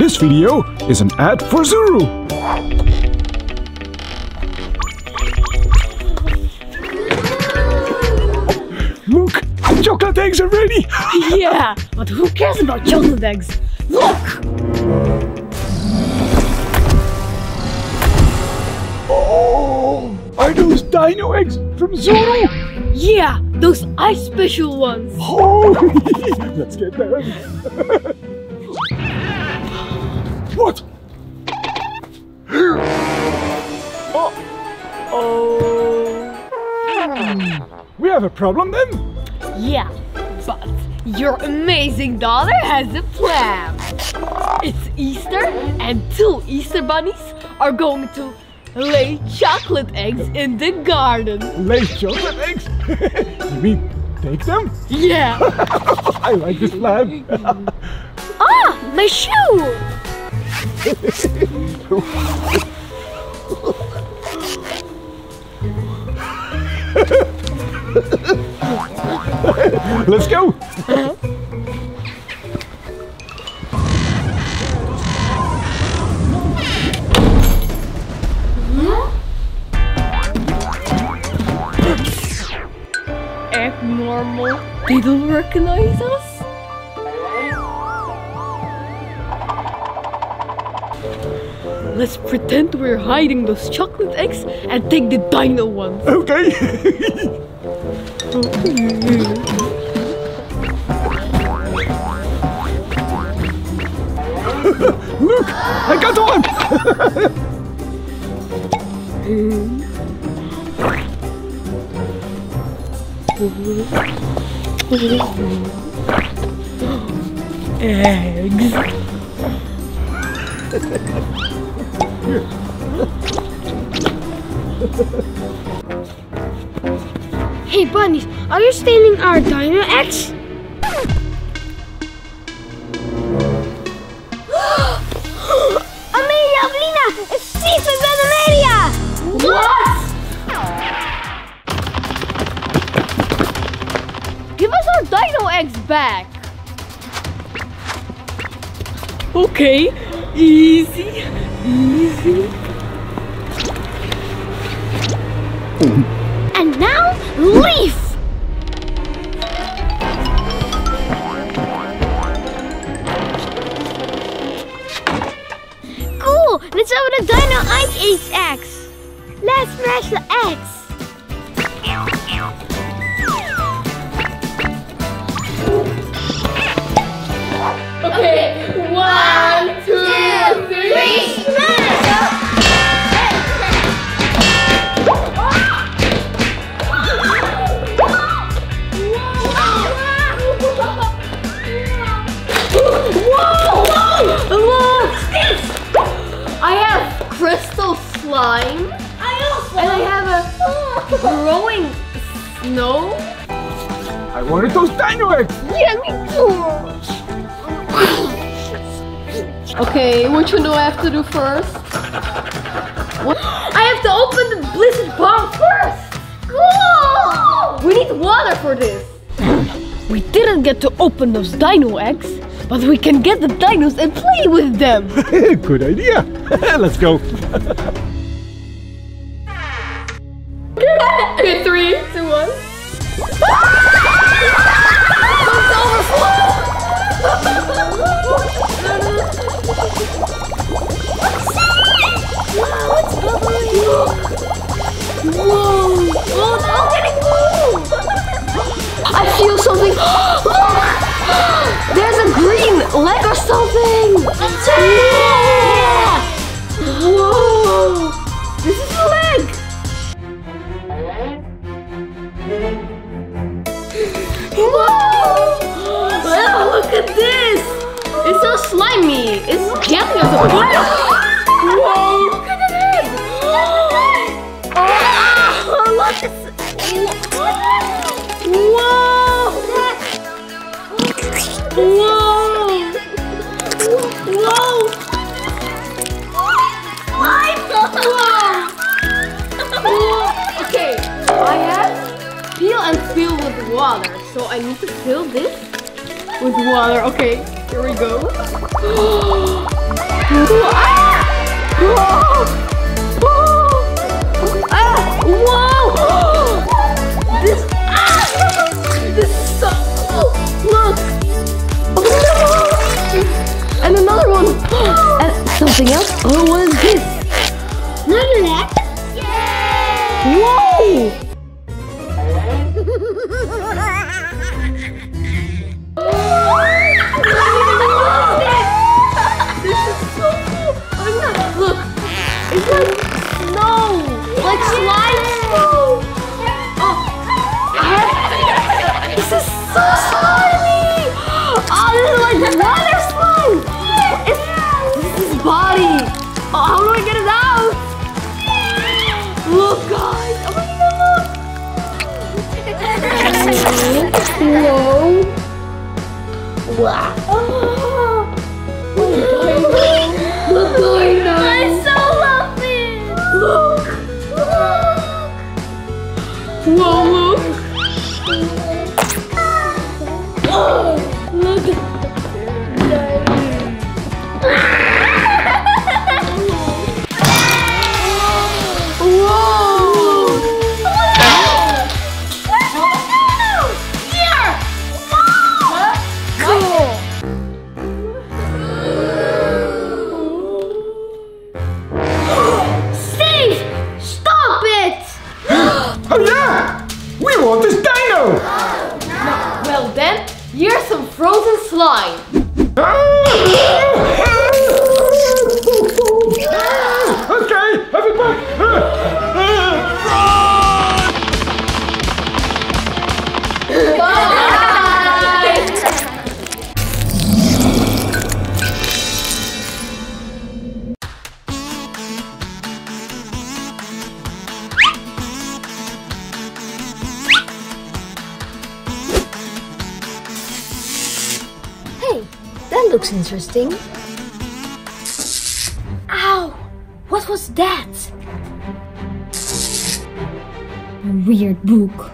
This video is an ad for Zuru. Look, chocolate eggs are ready. Yeah, but who cares about chocolate eggs? Look! Oh, are those dino eggs from Zuru? Yeah, those ice special ones. Oh, let's get them. what? Oh. Oh. We have a problem then? Yeah, but your amazing daughter has a plan. It's Easter, and two Easter bunnies are going to lay chocolate eggs in the garden. Lay chocolate eggs? you mean take them? Yeah. I like this plan. ah, my shoe! Let's go. Act normal. They don't recognize us? Let's pretend we're hiding those chocolate eggs and take the dino ones. Okay. Look, I got one. Eggs. Hey bunnies, are you stealing our dino eggs? Amelia, Avelina, it's Stephen and Amelia! What? Give us our dino eggs back. Okay, easy, easy. And now, leaf! Cool! Let's open a Dino Ice Age eggs! Let's smash the X! Okay, one, crystal slime. I also And I have a growing snow. I wanted those dino eggs. Yeah, me too. Okay, what you know I have to do first? What? I have to open the blizzard bomb first. Cool. We need water for this. We didn't get to open those dino eggs, but we can get the dinos and play with them. Good idea. Let's go. Okay, three, two, one. Ah! Whoa! Oh! I feel something. Look! There's a green leg or something! Whoa! This is a leg! Whoa! Look at this! It's so slimy. It's jelly or something. Okay, I have peel and fill with water. So I need to fill this with water. Okay. Here we go. Ah! Whoa! Whoa! Ah! Whoa! Look, guys. Oh my God, look. Whoa. Wow. Oh. That looks interesting. Ow! What was that? A weird book.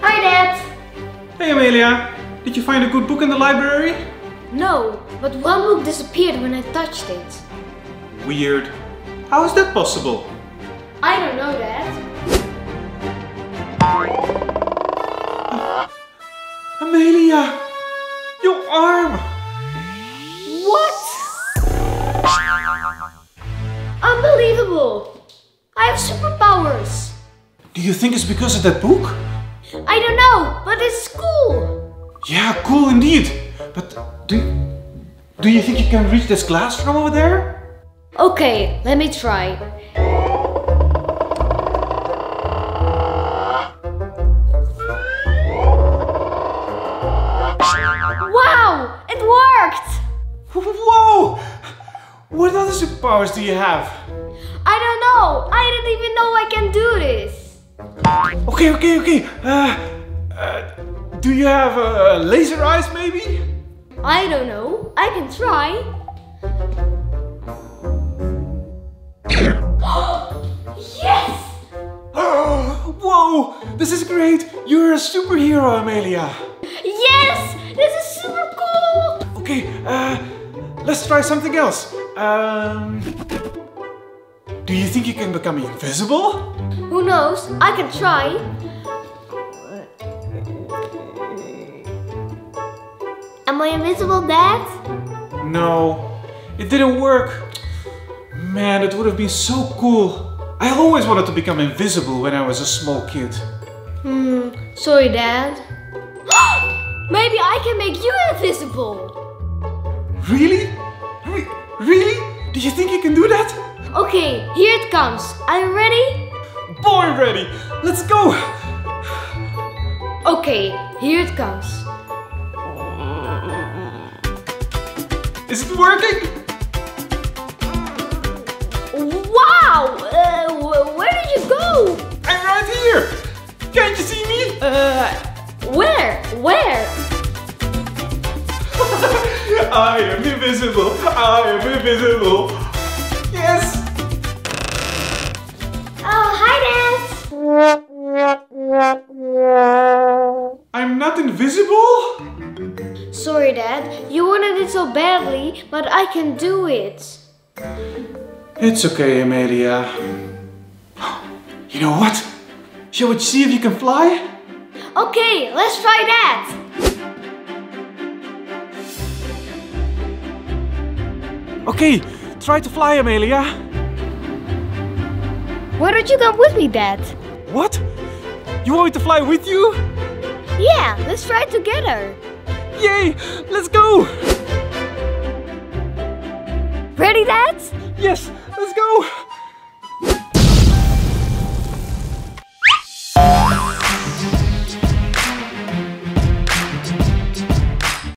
Hi, Dad. Hey Amelia, did you find a good book in the library? No, but one book disappeared when I touched it. Weird. How is that possible? I don't know that. Ah, Amelia! Your arm! What? Unbelievable! I have superpowers. Do you think it's because of that book? Indeed. But do, do you think you can reach this glass from over there? Okay, let me try. Wow! It worked! Whoa! What other superpowers do you have? I don't know. I didn't even know I can do this. Okay, okay, okay. Uh, uh, do you have uh, laser eyes maybe? I don't know. I can try. yes! Oh, Whoa! This is great! You're a superhero, Amelia! Yes! This is super cool! Okay, uh, let's try something else. Um, do you think you can become invisible? Who knows? I can try. Am I invisible, Dad? No, it didn't work. Man, it would have been so cool. I always wanted to become invisible when I was a small kid. Hmm, sorry, Dad. Maybe I can make you invisible. Really? Re- really? Do you think you can do that? Okay, here it comes. Are you ready? Born ready! Let's go! Okay, here it comes. Is it working? Wow! Uh, where did you go? I'm right here! Can't you see me? Uh, where? Where? I am invisible. I am invisible. Yes. Oh, hi, Dad. I'm not invisible? Sorry, Dad. You wanted it so badly, but I can do it. It's okay, Amelia. You know what? Shall we see if you can fly? Okay, let's try that. Okay, try to fly, Amelia. Why don't you come with me, Dad? What? You want me to fly with you? Yeah, let's try it together. Yay! Let's go! Ready, Dad? Yes, let's go!